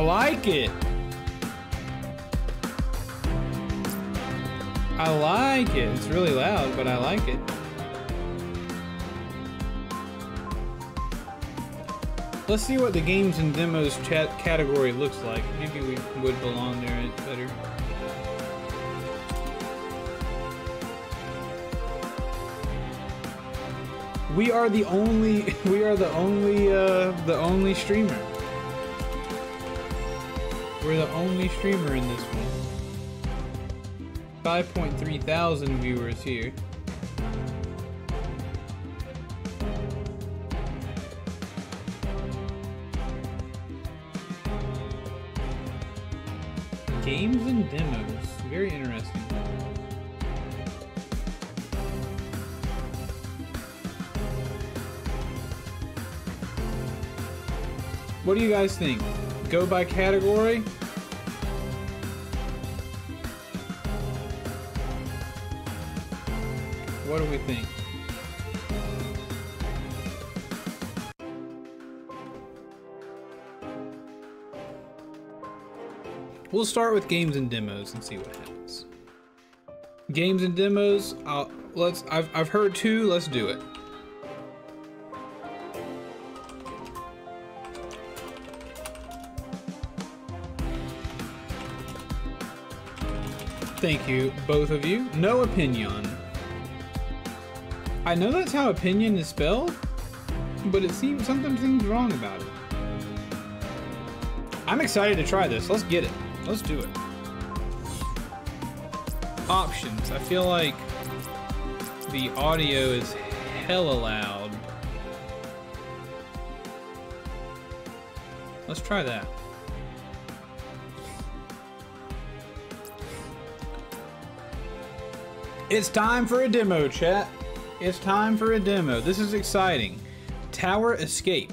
like it. I like it. It's really loud, but I like it. Let's see what the games and demos chat category looks like. Maybe we would belong there better. We are the only we are the only uh the only streamer. We're the only streamer in this one. 5.3 thousand viewers here. Games and demos. Very interesting. What do you guys think? Go by category? What do we think? We'll start with games and demos and see what happens. Games and demos, I'll, let's I've I've heard two, let's do it. Thank you, both of you. No opinion. I know that's how opinion is spelled, but it seems something seems wrong about it. I'm excited to try this. Let's get it. Let's do it. Options. I feel like the audio is hella loud. Let's try that. It's time for a demo, chat. It's time for a demo. This is exciting. Tower Escape.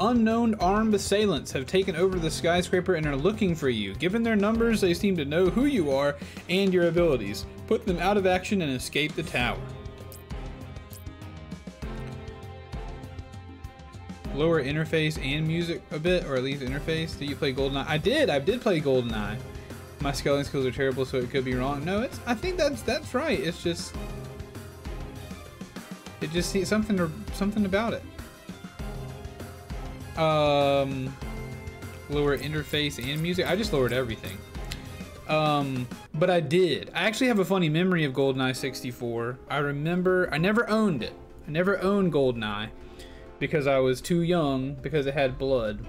Unknown armed assailants have taken over the skyscraper and are looking for you. Given their numbers, they seem to know who you are and your abilities. Put them out of action and escape the tower. Lower interface and music a bit, or at least interface. Did you play GoldenEye? I did. I did play GoldenEye. My scaling skills are terrible, so it could be wrong. No, it's. I think that's that's right. It's just. It just see something or something about it. Um, lower interface and music. I just lowered everything. Um, but I did. I actually have a funny memory of GoldenEye 64. I remember I never owned it. I never owned GoldenEye because I was too young because it had blood.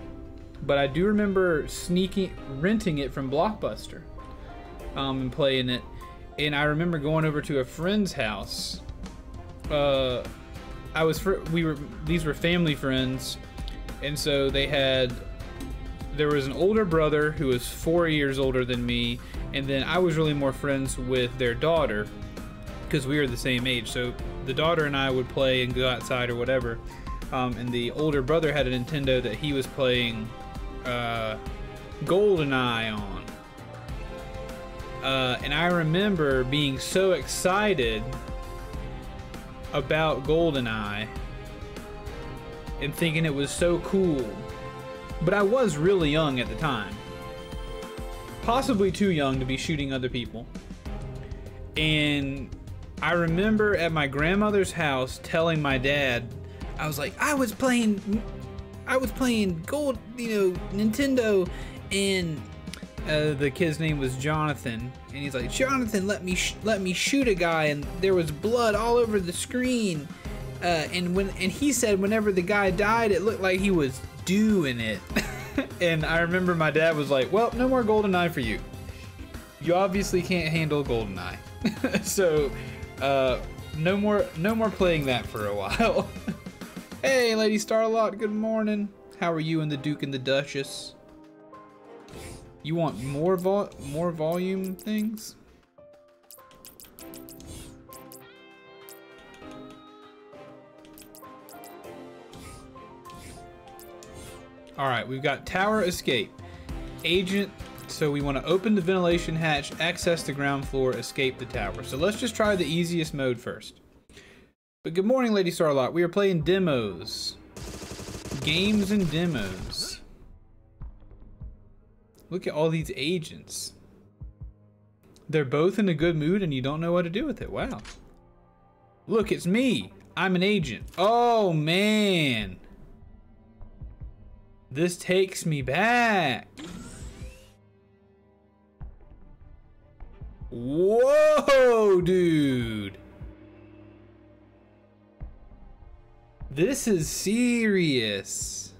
But I do remember sneaking, renting it from Blockbuster, um, and playing it. And I remember going over to a friend's house. Uh, I was fr- we were these were family friends and so they had there was an older brother who was four years older than me and then i was really more friends with their daughter because we were the same age so the daughter and i would play and go outside or whatever um, and the older brother had a nintendo that he was playing uh, goldeneye on. Uh, and i remember being so excited about goldeneye and thinking it was so cool. But I was really young at the time. Possibly too young to be shooting other people. And I remember at my grandmother's house telling my dad, I was like, I was playing, I was playing Gold, you know, Nintendo, and uh, the kid's name was Jonathan, and he's like, Jonathan, let me let me shoot a guy, and there was blood all over the screen uh, and when and he said whenever the guy died, it looked like he was doing it. and I remember my dad was like, "Well, no more GoldenEye for you. You obviously can't handle GoldenEye, so uh, no more no more playing that for a while." hey, Lady Starlot, good morning. How are you and the Duke and the Duchess? You want more vol more volume things? All right, we've got tower escape. Agent, so we want to open the ventilation hatch, access the ground floor, escape the tower. So let's just try the easiest mode first. But good morning, Lady Starlot. We are playing demos. Games and demos. Look at all these agents. They're both in a good mood and you don't know what to do with it. Wow. Look, it's me. I'm an agent. Oh, man. This takes me back. Whoa, dude. This is serious.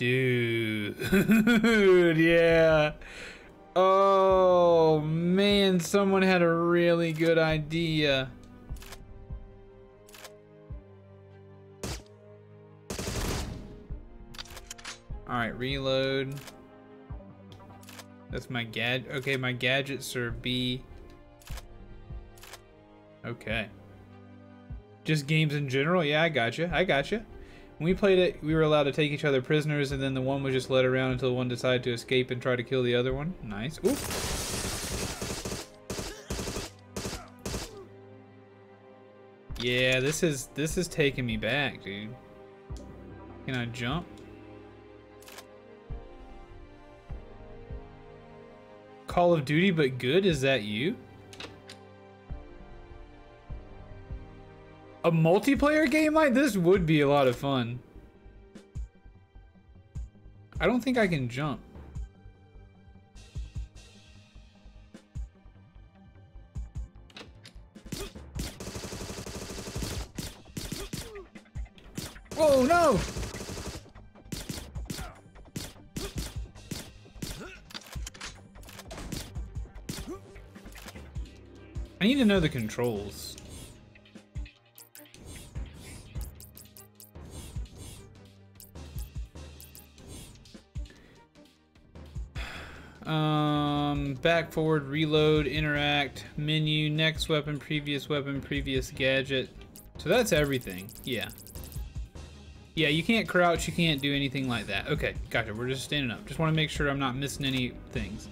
Dude, yeah. Oh, man, someone had a really good idea. Alright, reload. That's my gad. Okay, my gadgets are B. Okay. Just games in general? Yeah, I got you. I got you. When we played it, we were allowed to take each other prisoners, and then the one was just led around until one decided to escape and try to kill the other one. Nice. Ooh. Yeah, this is this is taking me back, dude. Can I jump? Call of Duty but good? Is that you? A multiplayer game like this would be a lot of fun. I don't think I can jump. Oh no! I need to know the controls. Um, back, forward, reload, interact, menu, next weapon, previous weapon, previous gadget. So that's everything. Yeah. Yeah, you can't crouch, you can't do anything like that. Okay, gotcha. We're just standing up. Just want to make sure I'm not missing any things.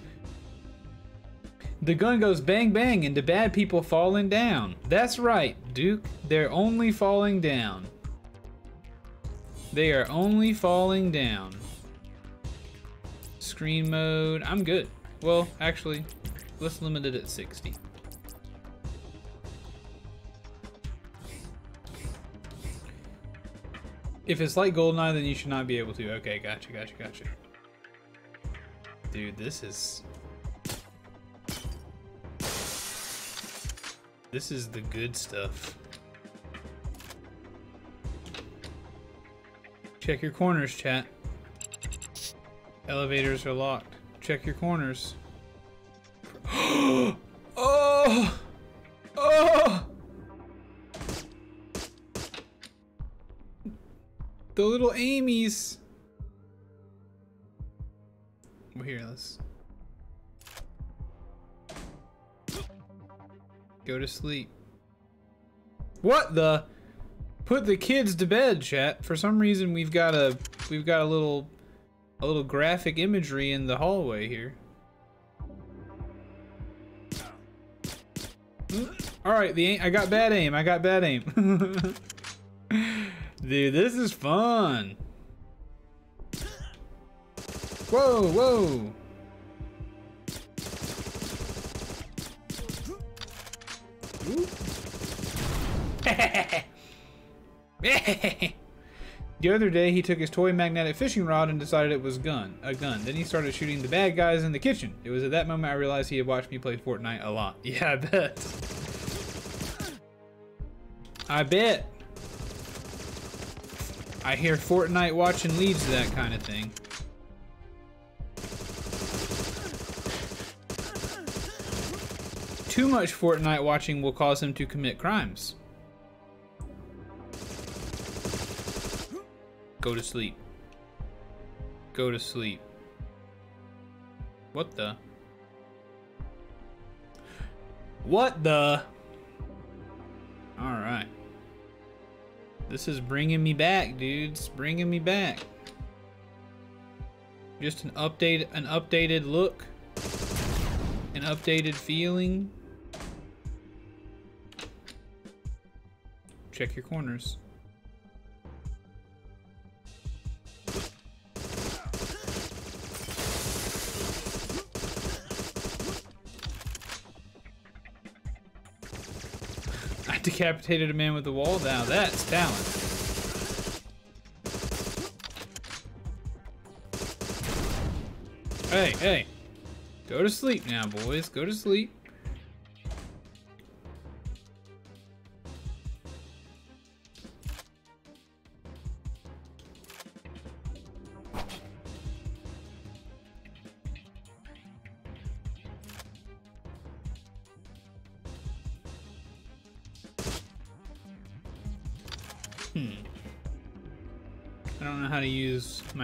The gun goes bang bang into bad people falling down. That's right, Duke. They're only falling down. They are only falling down. Screen mode. I'm good. Well, actually, let's limit it at 60. If it's like GoldenEye, then you should not be able to. Okay, gotcha, gotcha, gotcha. Dude, this is This is the good stuff. Check your corners, chat. Elevators are locked. Check your corners. oh! Oh! The little Amy's. Well, here, let's Go to sleep. What the? Put the kids to bed, chat. For some reason, we've got a we've got a little a little graphic imagery in the hallway here. Hmm? All right, the I got bad aim. I got bad aim. Dude, this is fun. Whoa, whoa. the other day, he took his toy magnetic fishing rod and decided it was gun, a gun. Then he started shooting the bad guys in the kitchen. It was at that moment I realized he had watched me play Fortnite a lot. Yeah, I bet. I bet. I hear Fortnite watching leads to that kind of thing. Too much Fortnite watching will cause him to commit crimes. Go to sleep. Go to sleep. What the? What the? Alright. This is bringing me back, dudes. Bringing me back. Just an update, an updated look, an updated feeling. Check your corners. Decapitated a man with a wall. Now that's talent. Hey, hey. Go to sleep now, boys. Go to sleep.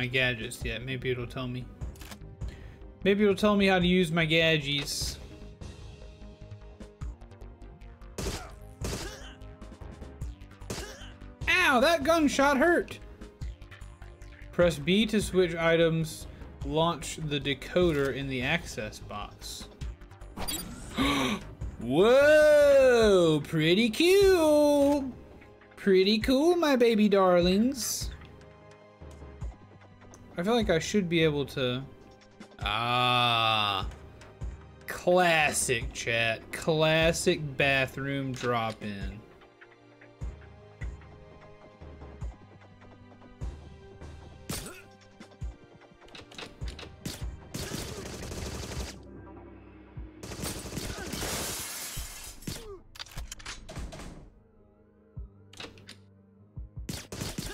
My gadgets yet. Maybe it'll tell me. Maybe it'll tell me how to use my gadgets. Ow, that gunshot hurt! Press B to switch items. Launch the decoder in the access box. Whoa! Pretty cool! Pretty cool, my baby darlings. I feel like I should be able to... Ah. Classic, chat. Classic bathroom drop-in.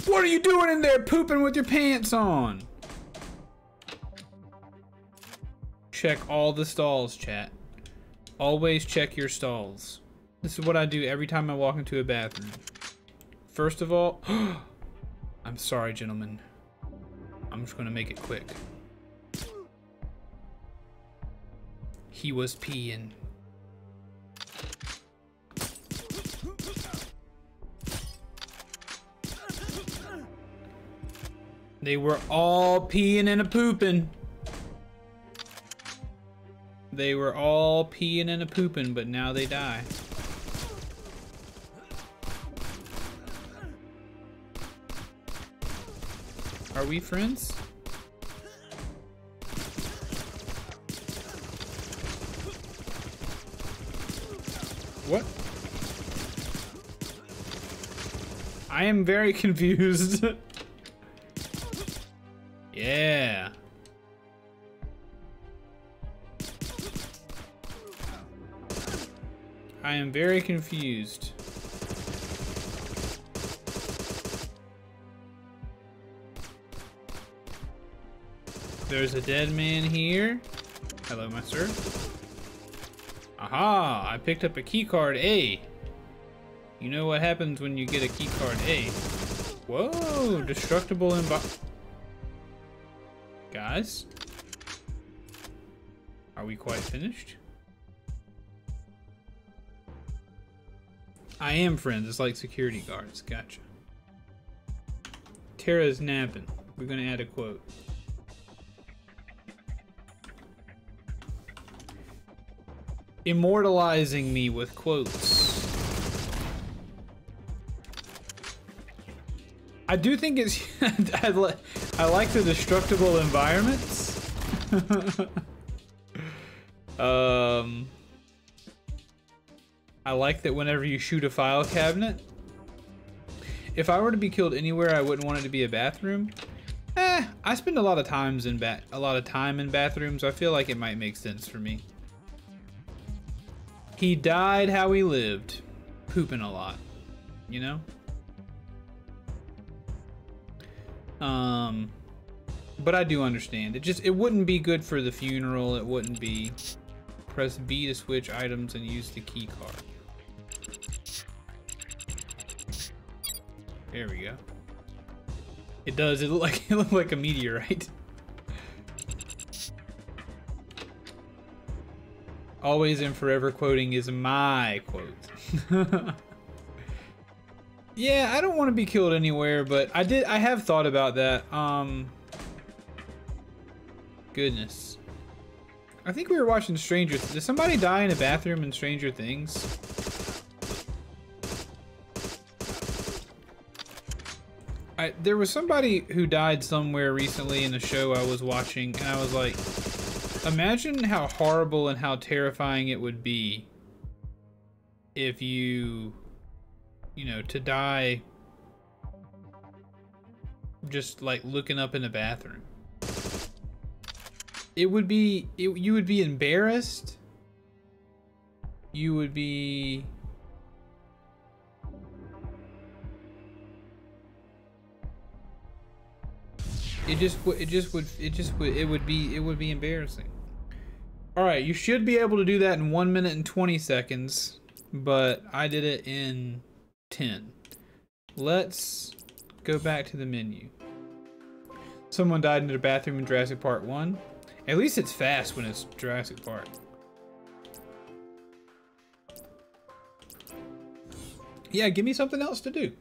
What are you doing in there pooping with your pants on? Check all the stalls, chat. Always check your stalls. This is what I do every time I walk into a bathroom. First of all, I'm sorry, gentlemen. I'm just gonna make it quick. He was peeing. They were all peeing and a pooping. They were all peeing and a pooping, but now they die. Are we friends? What? I am very confused. yeah. I am very confused. There's a dead man here. Hello, my sir. Aha! I picked up a keycard A. You know what happens when you get a keycard A. Whoa! Destructible and Guys? Are we quite finished? I am friends. It's like security guards. Gotcha. Tara's napping. We're gonna add a quote. Immortalizing me with quotes. I do think it's... I, li I like the destructible environments. um... I like that whenever you shoot a file cabinet, if I were to be killed anywhere, I wouldn't want it to be a bathroom. Eh, I spend a lot of times in bat a lot of time in bathrooms. I feel like it might make sense for me. He died how he lived, pooping a lot, you know. Um, but I do understand. It just it wouldn't be good for the funeral. It wouldn't be. Press B to switch items and use the key card. There we go. It does. It look like it looked like a meteorite. Always and forever quoting is my quote. Yeah, I don't want to be killed anywhere, but I did. I have thought about that. Um, goodness. I think we were watching Stranger. Did somebody die in a bathroom in Stranger Things? I, there was somebody who died somewhere recently in a show I was watching, and I was like, imagine how horrible and how terrifying it would be if you, you know, to die just like looking up in the bathroom. It would be, it, you would be embarrassed. You would be It just it just would it just would it would be it would be embarrassing. All right, you should be able to do that in 1 minute and 20 seconds, but I did it in 10. Let's go back to the menu. Someone died in the bathroom in Jurassic Park 1. At least it's fast when it's Jurassic Park. Yeah, give me something else to do.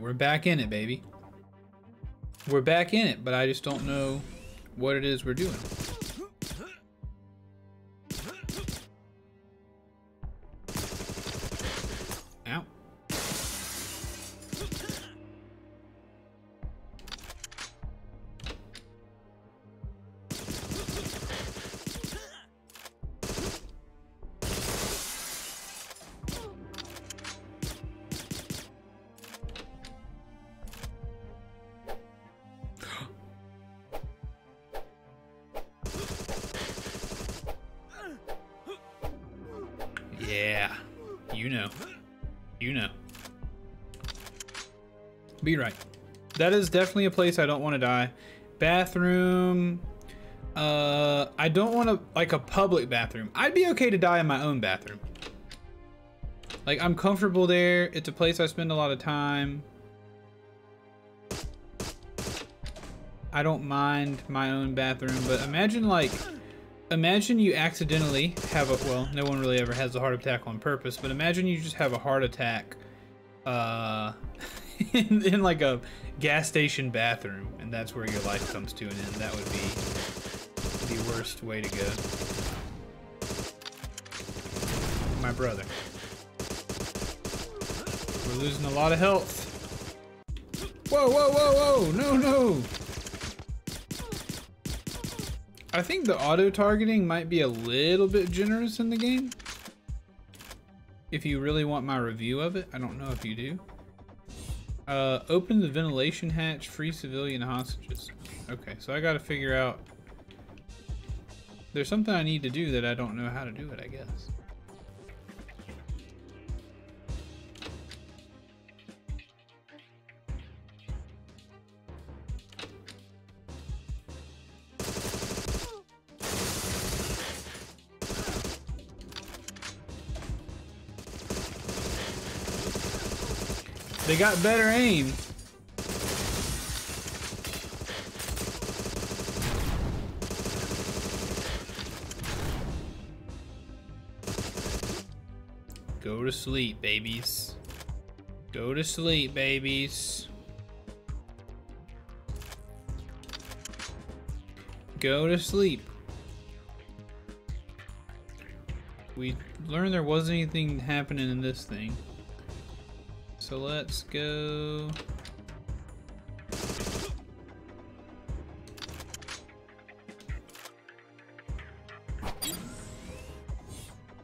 We're back in it, baby. We're back in it, but I just don't know what it is we're doing. That is definitely a place I don't want to die. Bathroom. Uh, I don't want to, like a public bathroom. I'd be okay to die in my own bathroom. Like, I'm comfortable there. It's a place I spend a lot of time. I don't mind my own bathroom, but imagine like imagine you accidentally have a well no one really ever has a heart attack on purpose but imagine you just have a heart attack uh in, in like a gas station bathroom and that's where your life comes to an end that would be the worst way to go my brother we're losing a lot of health whoa whoa whoa whoa no no I think the auto-targeting might be a little bit generous in the game. If you really want my review of it. I don't know if you do. Uh, open the ventilation hatch, free civilian hostages. Okay, so I gotta figure out... There's something I need to do that I don't know how to do it, I guess. They got better aim. Go to sleep, babies. Go to sleep, babies. Go to sleep. We learned there wasn't anything happening in this thing. So let's go...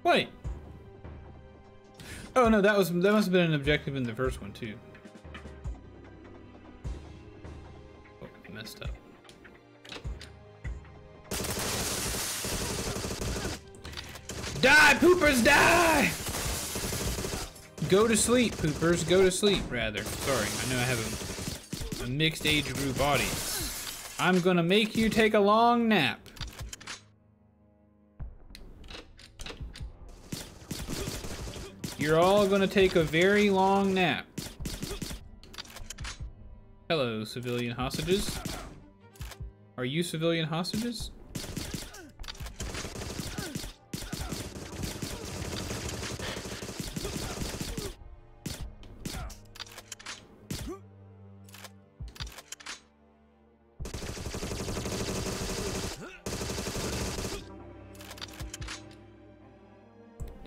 Wait. Oh no, that was that must have been an objective in the first one too. Oh, messed up. Die, poopers, die! Go to sleep, poopers. Go to sleep, rather. Sorry, I know I have a, a mixed age group audience. I'm gonna make you take a long nap. You're all gonna take a very long nap. Hello, civilian hostages. Are you civilian hostages?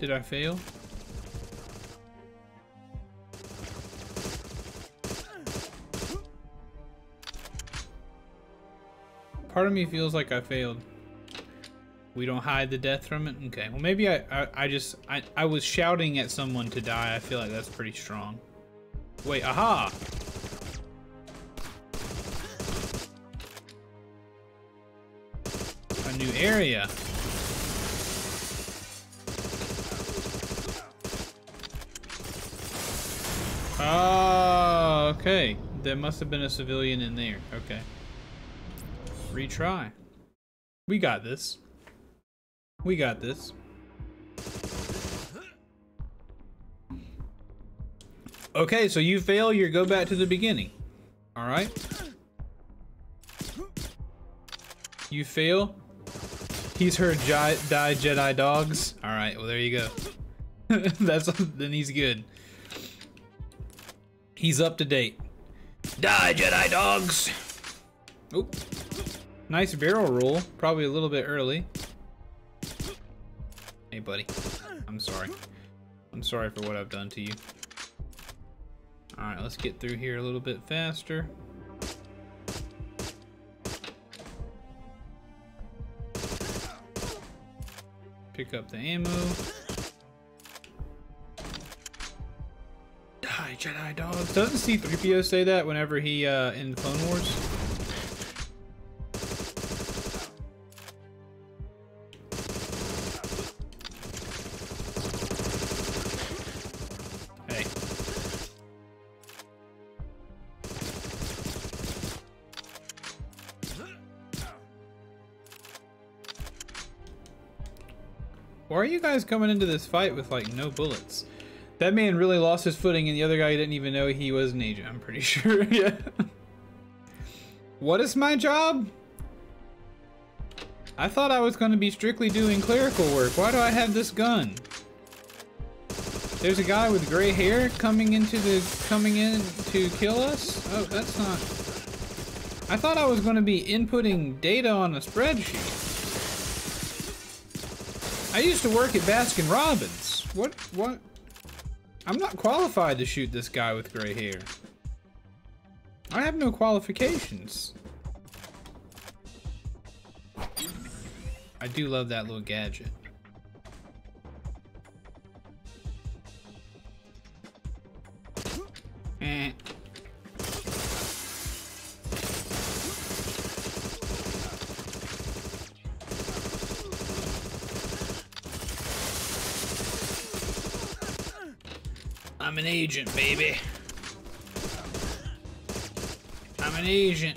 Did I fail? Part of me feels like I failed. We don't hide the death from it? Okay, well maybe I, I, I just, I, I was shouting at someone to die. I feel like that's pretty strong. Wait, aha! A new area. Oh, okay. There must have been a civilian in there. Okay. Retry. We got this. We got this. Okay, so you fail, you go back to the beginning. Alright? You fail. He's heard die Jedi dogs. Alright, well there you go. That's then he's good. He's up to date. Die, Jedi dogs! Oop. Nice barrel roll. Probably a little bit early. Hey, buddy. I'm sorry. I'm sorry for what I've done to you. Alright, let's get through here a little bit faster. Pick up the ammo. Jedi dogs. Doesn't C-3PO say that whenever he, uh, in Clone Wars? Hey. Why are you guys coming into this fight with, like, no bullets? That man really lost his footing and the other guy didn't even know he was an agent, I'm pretty sure. yeah. What is my job? I thought I was going to be strictly doing clerical work. Why do I have this gun? There's a guy with gray hair coming into the coming in to kill us? Oh, that's not I thought I was going to be inputting data on a spreadsheet. I used to work at Baskin Robbins. What what I'm not qualified to shoot this guy with gray hair. I have no qualifications. I do love that little gadget. Eh. I'm an agent, baby. I'm an agent.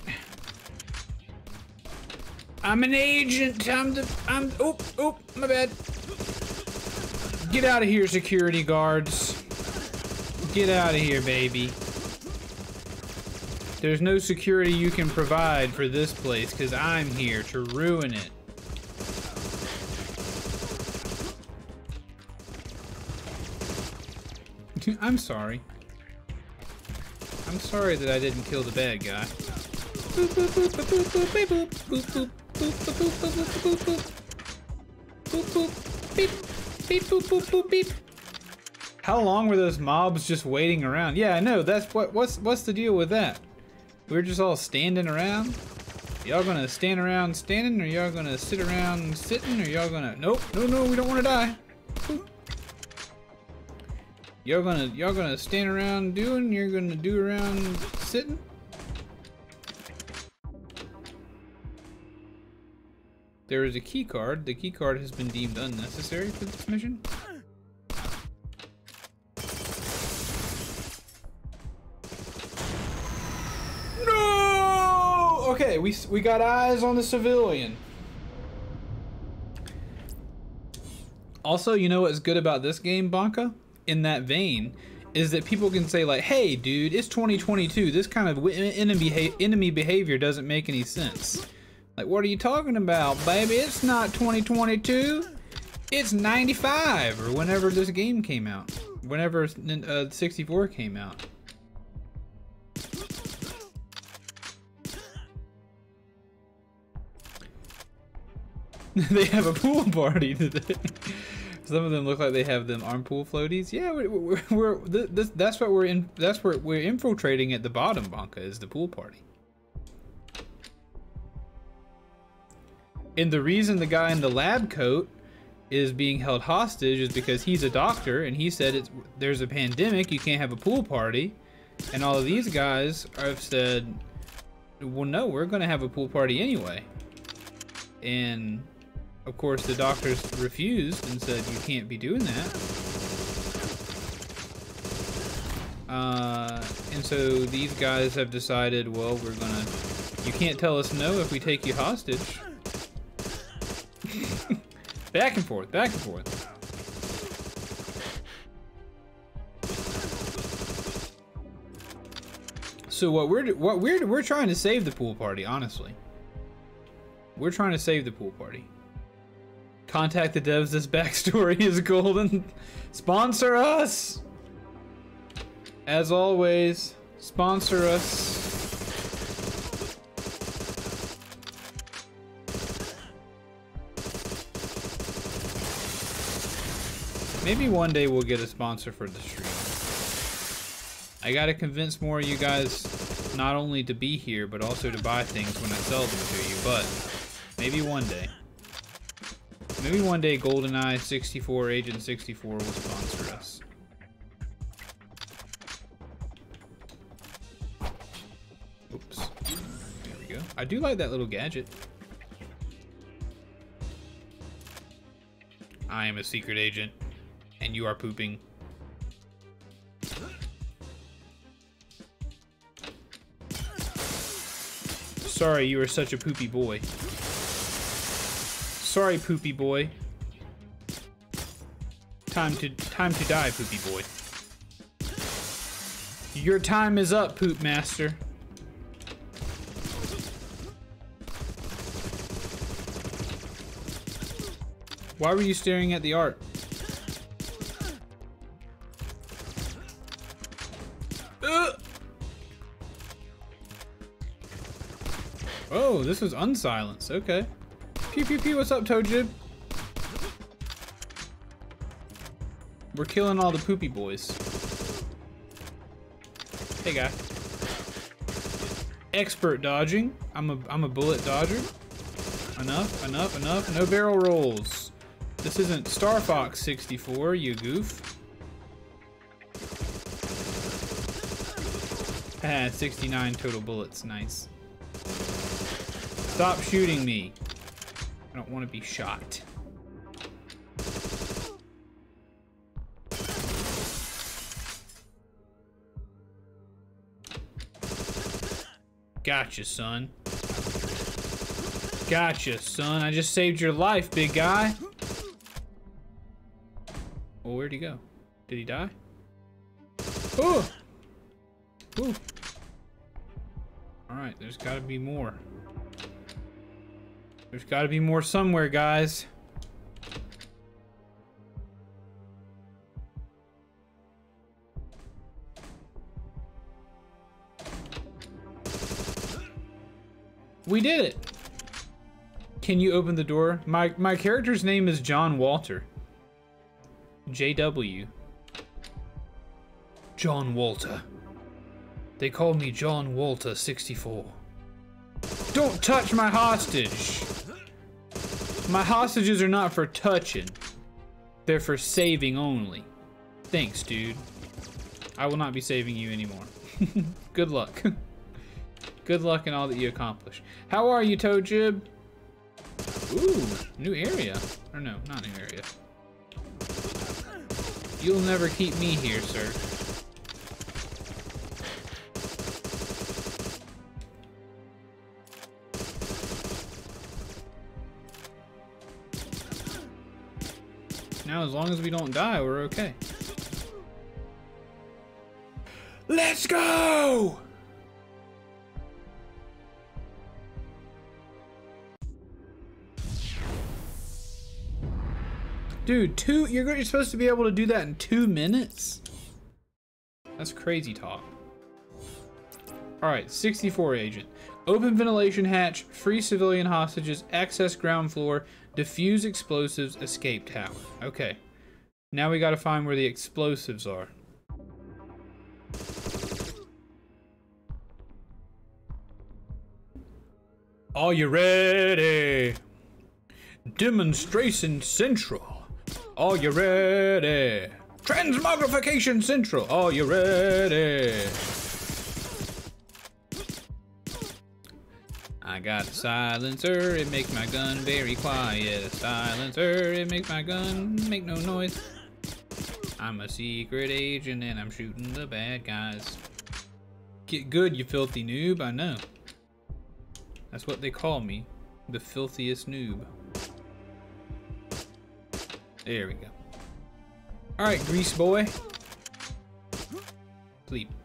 I'm an agent. I'm the. I'm. Oop, oop, my bad. Get out of here, security guards. Get out of here, baby. There's no security you can provide for this place because I'm here to ruin it. I'm sorry. I'm sorry that I didn't kill the bad guy. How long were those mobs just waiting around? Yeah, I know. That's what. What's what's the deal with that? We're just all standing around. Y'all gonna stand around standing, or y'all gonna sit around sitting, or y'all gonna? Nope. No, no, we don't want to die. Y'all gonna y'all gonna stand around doing, you're gonna do around sitting? There is a key card. The key card has been deemed unnecessary for this mission. No! Okay, we we got eyes on the civilian. Also, you know what's good about this game, Banka? In that vein is that people can say like, "Hey, dude, it's 2022. This kind of enemy enemy behavior doesn't make any sense." Like, what are you talking about, baby? It's not 2022. It's 95 or whenever this game came out. Whenever uh, 64 came out. they have a pool party today. Some of them look like they have them arm pool floaties. Yeah, we're, we're, we're that's what we're in. That's where we're infiltrating at the bottom. Bonka is the pool party. And the reason the guy in the lab coat is being held hostage is because he's a doctor and he said it's there's a pandemic, you can't have a pool party. And all of these guys have said, well, no, we're going to have a pool party anyway. And of course, the doctors refused and said, you can't be doing that. Uh, and so these guys have decided, well, we're gonna, you can't tell us no if we take you hostage. back and forth, back and forth. So what we're what we're we're trying to save the pool party, honestly. We're trying to save the pool party. Contact the devs. This backstory is golden. Sponsor us. As always, sponsor us. Maybe one day we'll get a sponsor for the stream. I gotta convince more of you guys not only to be here, but also to buy things when I sell them to you, but maybe one day. Maybe one day GoldenEye 64, Agent 64 will sponsor us. Oops. There we go. I do like that little gadget. I am a secret agent, and you are pooping. Sorry, you are such a poopy boy. Sorry, poopy boy. Time to time to die, poopy boy. Your time is up, poop master. Why were you staring at the art? Uh! Oh, this is unsilenced. Okay. Pew pew pew, what's up, Toadjib? We're killing all the poopy boys. Hey, guy. Expert dodging. I'm a I'm a bullet dodger. Enough, enough, enough. No barrel rolls. This isn't Star Fox 64, you goof. Ah, 69 total bullets. Nice. Stop shooting me. Don't want to be shot. Gotcha, son. Gotcha, son. I just saved your life, big guy. Well, where'd he go? Did he die? Oh! Ooh. Alright, there's gotta be more. There's got to be more somewhere, guys. We did it. Can you open the door? My my character's name is John Walter. JW. John Walter. They call me John Walter 64. Don't touch my hostage! My hostages are not for touching. They're for saving only. Thanks, dude. I will not be saving you anymore. Good luck. Good luck in all that you accomplish. How are you, Toadjib? Ooh, new area. Or no, not new area. You'll never keep me here, sir. As long as we don't die, we're okay. Let's go! Dude, two, you're, you're supposed to be able to do that in two minutes? That's crazy talk. All right, 64 agent. Open ventilation hatch, free civilian hostages, access ground floor, defuse explosives, escape tower. Okay. Now we gotta find where the explosives are. Are you ready? Demonstration Central. Are you ready? Transmogrification Central. Are you ready? I got a silencer, it makes my gun very quiet. A silencer, it makes my gun make no noise. I'm a secret agent and I'm shooting the bad guys. Get good, you filthy noob, I know. That's what they call me. The filthiest noob. There we go. Alright, grease boy. Sleep. Sleep.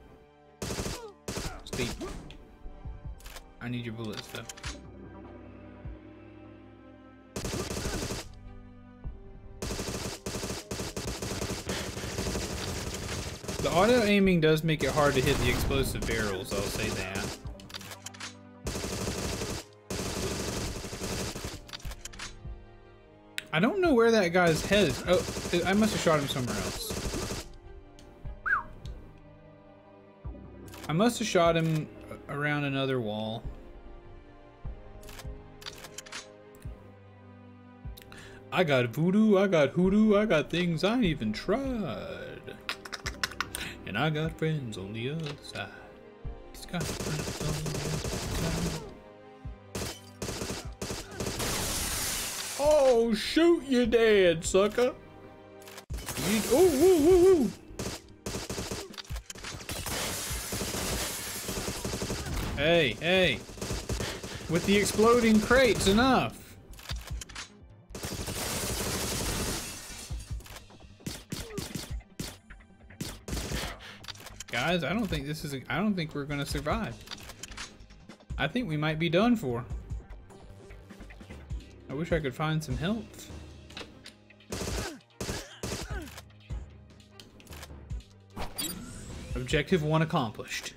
I need your bullets though. The auto aiming does make it hard to hit the explosive barrels, I'll say that. I don't know where that guy's head is. Oh, I must have shot him somewhere else. I must have shot him around another wall. I got voodoo, I got hoodoo, I got things I ain't even tried. And I got friends on the other side. He's got friends on the other side. Oh, shoot you dead, sucker. Ooh, ooh, ooh, ooh. Hey, hey. With the exploding crates, enough. Guys, I don't think this is, I don't think we're gonna survive. I think we might be done for. I wish I could find some help. Objective one accomplished.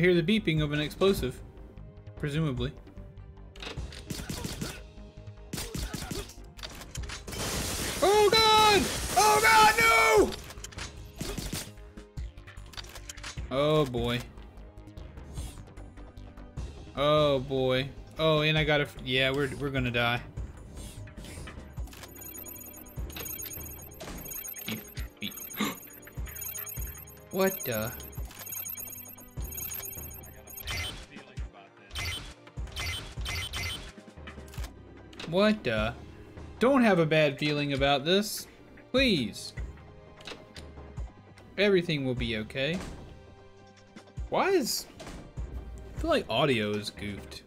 I hear the beeping of an explosive. Presumably. Oh god! Oh god, no! Oh boy. Oh boy. Oh, and I gotta, yeah, we're, we're gonna die. What the? What the? Don't have a bad feeling about this. Please. Everything will be okay. Why is... I feel like audio is goofed.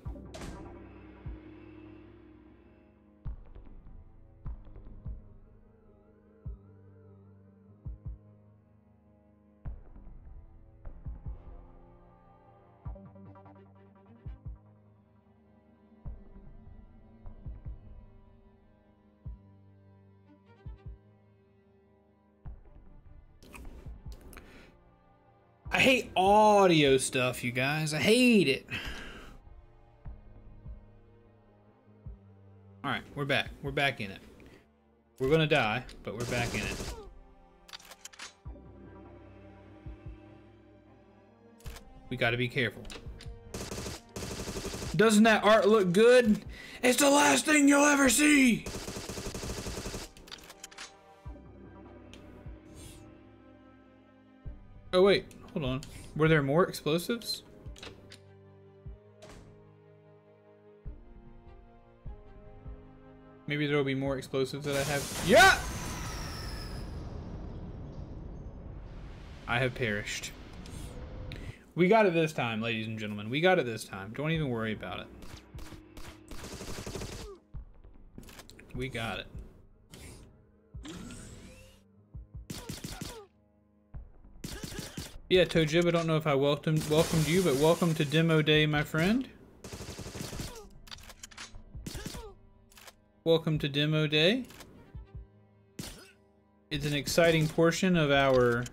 Audio stuff, you guys. I hate it. Alright, we're back. We're back in it. We're gonna die, but we're back in it. We gotta be careful. Doesn't that art look good? It's the last thing you'll ever see! Oh wait, Hold on. Were there more explosives? Maybe there'll be more explosives that I have. Yeah! I have perished. We got it this time, ladies and gentlemen. We got it this time. Don't even worry about it. We got it. Yeah, Tojib, I don't know if I welcomed welcomed you, but welcome to demo day, my friend. Welcome to demo day. It's an exciting portion of our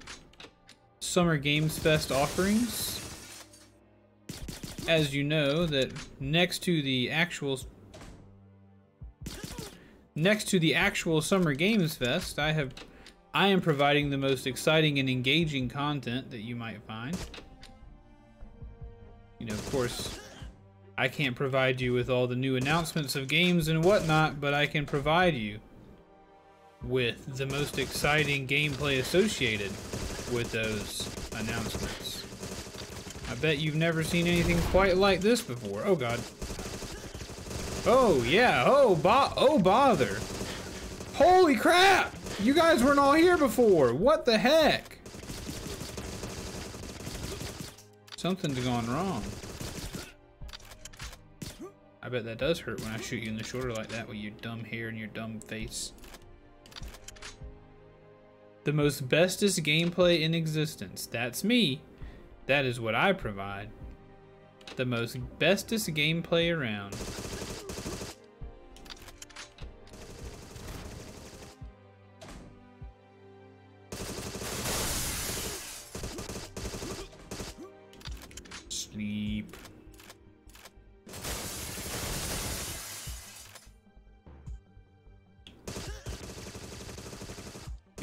Summer Games Fest offerings. As you know, that next to the actual next to the actual Summer Games Fest, I have I am providing the most exciting and engaging content that you might find. You know, of course, I can't provide you with all the new announcements of games and whatnot, but I can provide you with the most exciting gameplay associated with those announcements. I bet you've never seen anything quite like this before. Oh god. Oh yeah, oh bo oh bother. Holy crap! You guys weren't all here before. What the heck? Something's gone wrong. I bet that does hurt when I shoot you in the shoulder like that with your dumb hair and your dumb face. The most bestest gameplay in existence. That's me. That is what I provide. The most bestest gameplay around.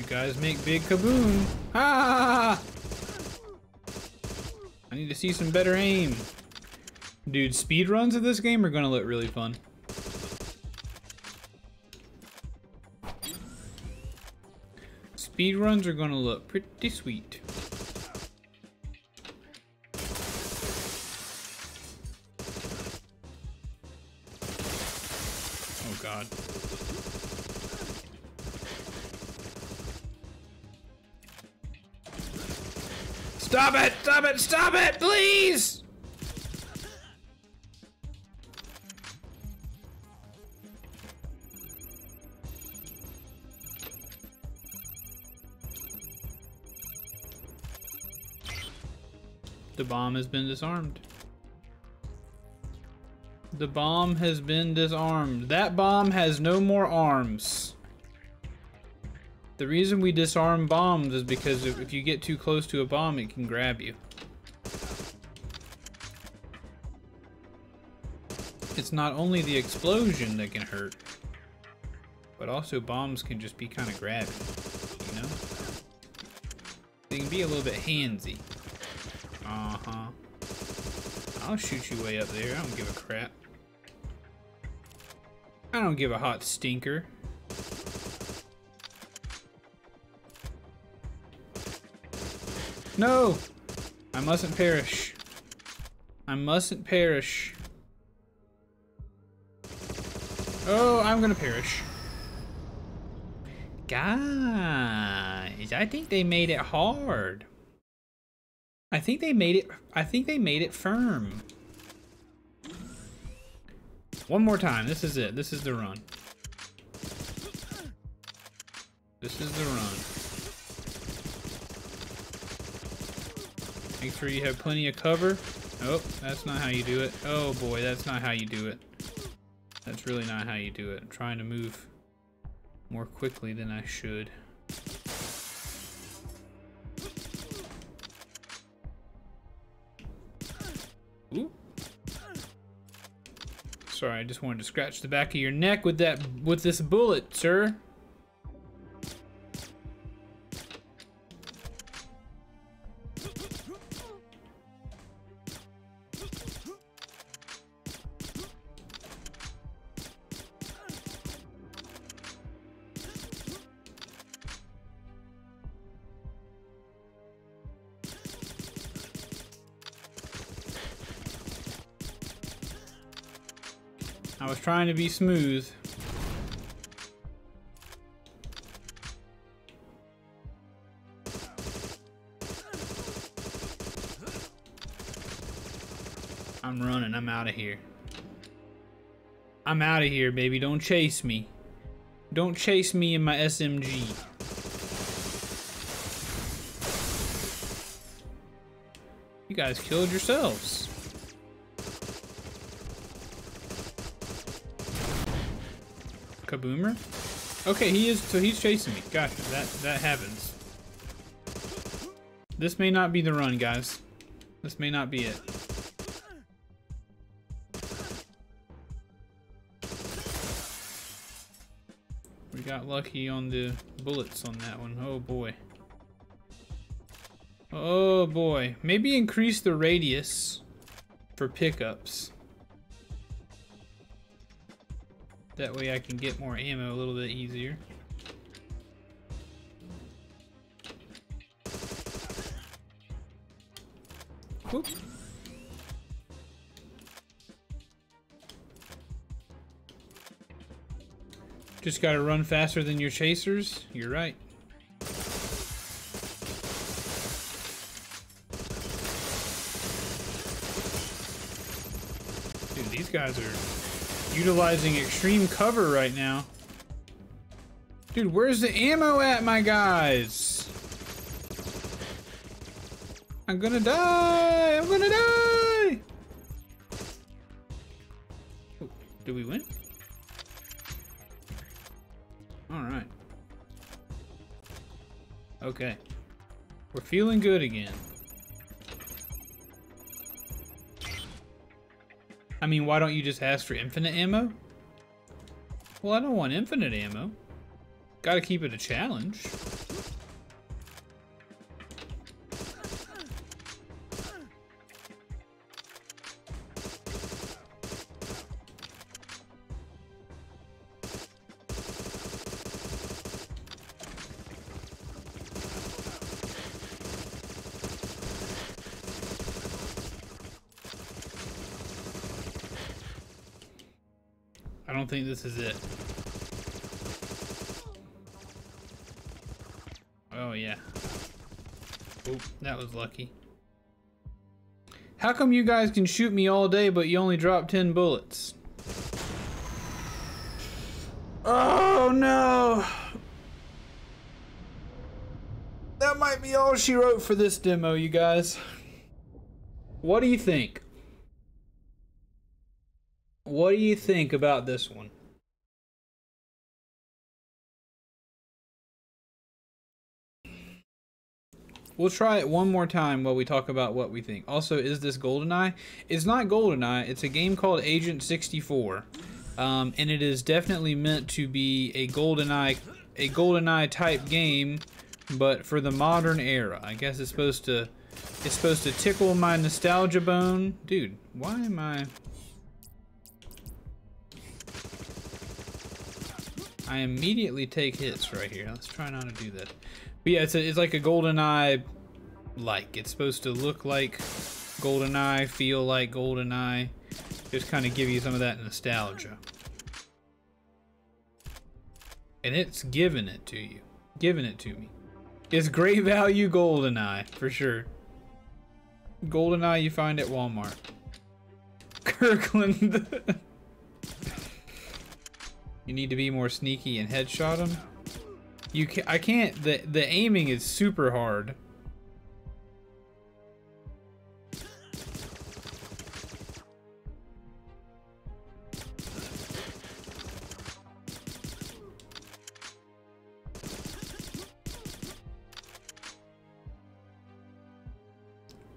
Guys make big kaboom. Ah! I need to see some better aim. Dude, speed runs of this game are gonna look really fun. Speed runs are gonna look pretty sweet. Stop it! Stop it! Stop it! Please! The bomb has been disarmed. The bomb has been disarmed. That bomb has no more arms. The reason we disarm bombs is because if, you get too close to a bomb, it can grab you. It's not only the explosion that can hurt, but also bombs can just be kind of grabby, you know? They can be a little bit handsy. Uh-huh. I'll shoot you way up there. I don't give a crap. I don't give a hot stinker. No! I mustn't perish. I mustn't perish. Oh, I'm gonna perish. Guys, I think they made it hard. I think they made it, I think they made it firm. One more time, this is it, this is the run. This is the run. Make sure you have plenty of cover. Oh, that's not how you do it. Oh boy, that's not how you do it. That's really not how you do it. I'm trying to move more quickly than I should. Ooh. Sorry, I just wanted to scratch the back of your neck with that with this bullet, sir. I was trying to be smooth. I'm running. I'm out of here. I'm out of here, baby. Don't chase me. Don't chase me in my SMG. You guys killed yourselves. Kaboomer? Okay, he is, so he's chasing me. Gotcha, that, that happens. This may not be the run, guys. This may not be it. We got lucky on the bullets on that one. Oh boy. Oh boy. Maybe increase the radius for pickups. That way I can get more ammo a little bit easier. Whoop. Just gotta run faster than your chasers? You're right. Dude, these guys are utilizing extreme cover right now. Dude, where's the ammo at, my guys? I'm gonna die! I'm gonna die! Oh, did we win? Alright. Okay. We're feeling good again. I mean, why don't you just ask for infinite ammo? Well, I don't want infinite ammo. Gotta keep it a challenge. This is it. Oh, yeah. Oop, that was lucky. How come you guys can shoot me all day, but you only drop 10 bullets? Oh, no! That might be all she wrote for this demo, you guys. What do you think? What do you think about this one? We'll try it one more time while we talk about what we think. Also, is this GoldenEye? It's not GoldenEye. It's a game called Agent 64. Um, and it is definitely meant to be a GoldenEye, a GoldenEye type game, but for the modern era. I guess it's supposed to, it's supposed to tickle my nostalgia bone. Dude, why am I... I immediately take hits right here. Let's try not to do that. But yeah, it's, a, it's like a GoldenEye like. It's supposed to look like GoldenEye, feel like GoldenEye. Just kind of give you some of that nostalgia. And it's giving it to you. Giving it to me. It's great value GoldenEye, for sure. GoldenEye you find at Walmart. Kirkland. You need to be more sneaky and headshot him. You can I can't the the aiming is super hard.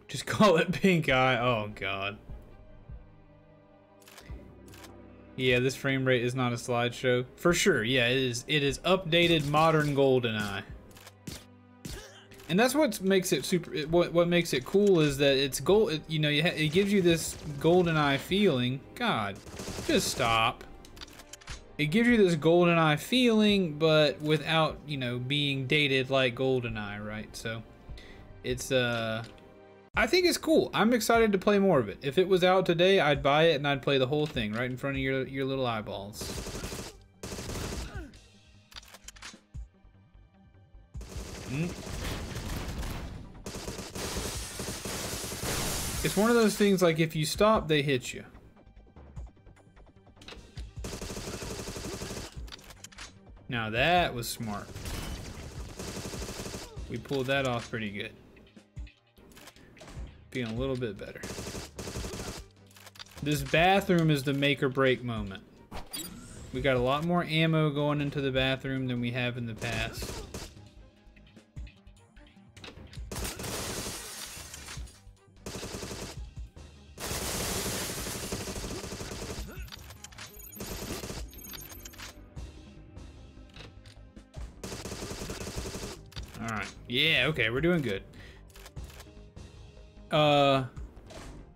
Just call it pink eye. Oh god. Yeah, this frame rate is not a slideshow. For sure, yeah, it is. It is updated modern GoldenEye. And that's what makes it super. What what makes it cool is that it's gold. You know, it gives you this GoldenEye feeling. God, just stop. It gives you this GoldenEye feeling, but without you know being dated like GoldenEye, right? So, it's uh, I think it's cool. I'm excited to play more of it. If it was out today, I'd buy it and I'd play the whole thing right in front of your your little eyeballs. Mm. It's one of those things like if you stop, they hit you. Now that was smart. We pulled that off pretty good. Feeling a little bit better. This bathroom is the make or break moment. We got a lot more ammo going into the bathroom than we have in the past. Alright. Yeah, okay, we're doing good. Uh,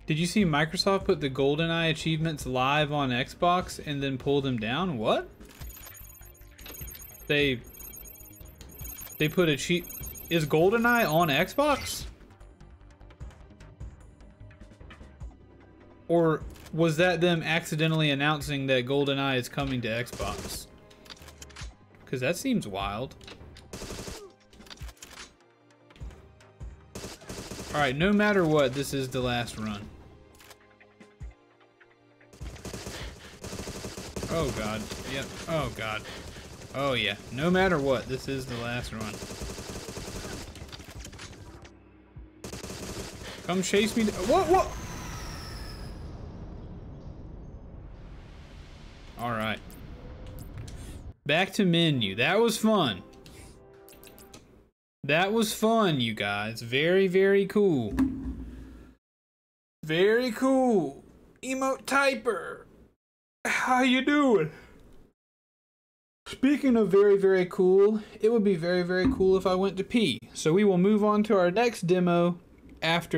did you see Microsoft put the GoldenEye achievements live on Xbox and then pull them down? What? They they put a cheat is GoldenEye on Xbox? Or was that them accidentally announcing that GoldenEye is coming to Xbox? Cuz that seems wild. Alright, no matter what, this is the last run. Oh god. Yep. Oh god. Oh yeah. No matter what, this is the last run. Come chase me. What? What? Alright. Back to menu. That was fun. That was fun, you guys. Very, very cool. Very cool. Emote typer. How you doing? Speaking of very, very cool, it would be very, very cool if I went to pee. So we will move on to our next demo after